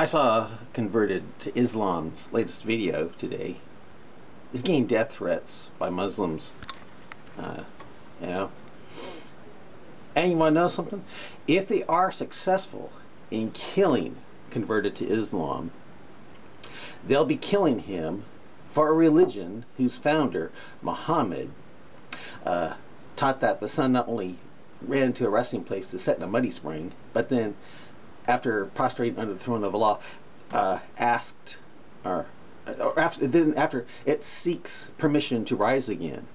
I saw converted to Islam's latest video today. He's getting death threats by Muslims. Uh, you know. And you want to know something? If they are successful in killing converted to Islam, they'll be killing him for a religion whose founder, Muhammad, uh, taught that the sun not only ran to a resting place to set in a muddy spring, but then after prostrating under the throne of Allah, uh, asked, or, or after, then after it seeks permission to rise again.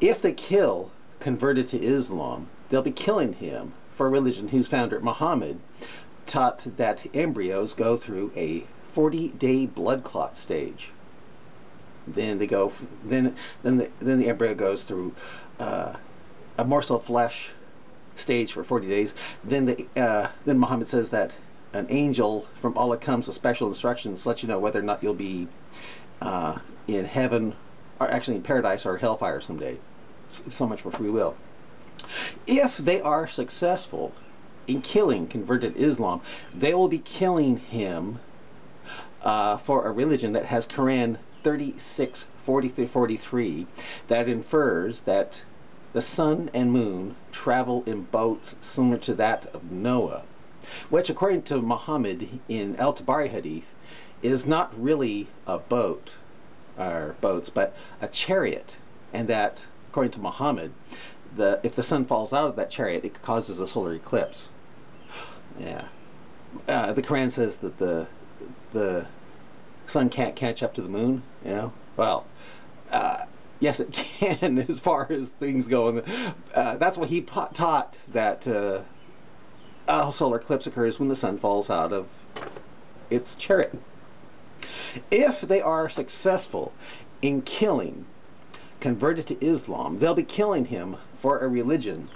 If they kill converted to Islam, they'll be killing him for a religion whose founder, Muhammad, taught that embryos go through a 40-day blood clot stage. Then they go, then then the, then the embryo goes through uh, a morsel of flesh stage for 40 days. Then the uh, then Muhammad says that an angel from Allah comes with special instructions to let you know whether or not you'll be uh, in heaven or actually in paradise or hellfire someday. So much for free will. If they are successful in killing converted Islam, they will be killing him uh, for a religion that has Quran 36, 40 43 that infers that the sun and moon travel in boats similar to that of Noah, which according to Muhammad in Al-Tabari hadith is not really a boat or boats, but a chariot, and that according to Muhammad, the if the sun falls out of that chariot, it causes a solar eclipse. Yeah, uh, the Quran says that the the sun can't catch up to the moon. You know, well. Yes, it can as far as things go. Uh, that's what he taught that uh, a solar eclipse occurs when the sun falls out of its chariot. If they are successful in killing converted to Islam, they'll be killing him for a religion,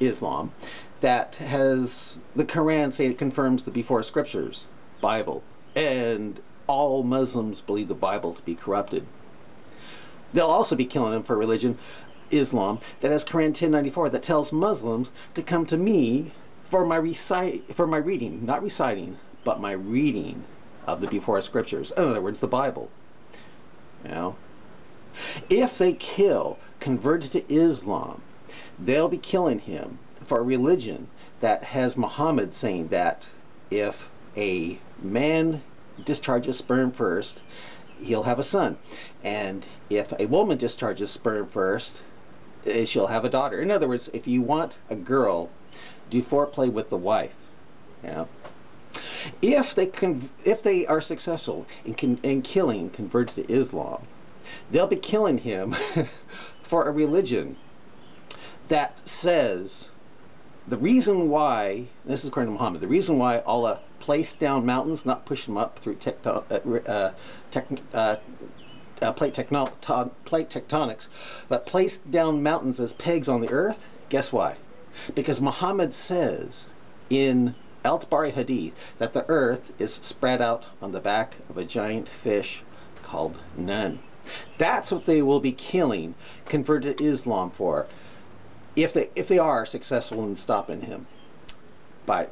Islam, that has the Quran say it confirms the before scriptures, Bible, and all Muslims believe the Bible to be corrupted. They'll also be killing him for religion, Islam, that has Quran 1094 that tells Muslims to come to me for my recite for my reading, not reciting, but my reading of the before scriptures. In other words, the Bible. You know? If they kill converted to Islam, they'll be killing him for a religion that has Muhammad saying that if a man discharges sperm first he'll have a son. And if a woman discharges sperm first, eh, she'll have a daughter. In other words, if you want a girl, do foreplay with the wife. Yeah. If they can, if they are successful in, con, in killing converted to Islam, they'll be killing him for a religion that says the reason why this is according to Muhammad the reason why Allah placed down mountains not push them up through uh, uh, tec, uh, uh plate, plate tectonics but place down mountains as pegs on the earth guess why because Muhammad says in Al-Tabari Hadith that the earth is spread out on the back of a giant fish called Nun. That's what they will be killing converted Islam for if they if they are successful in stopping him. Bye.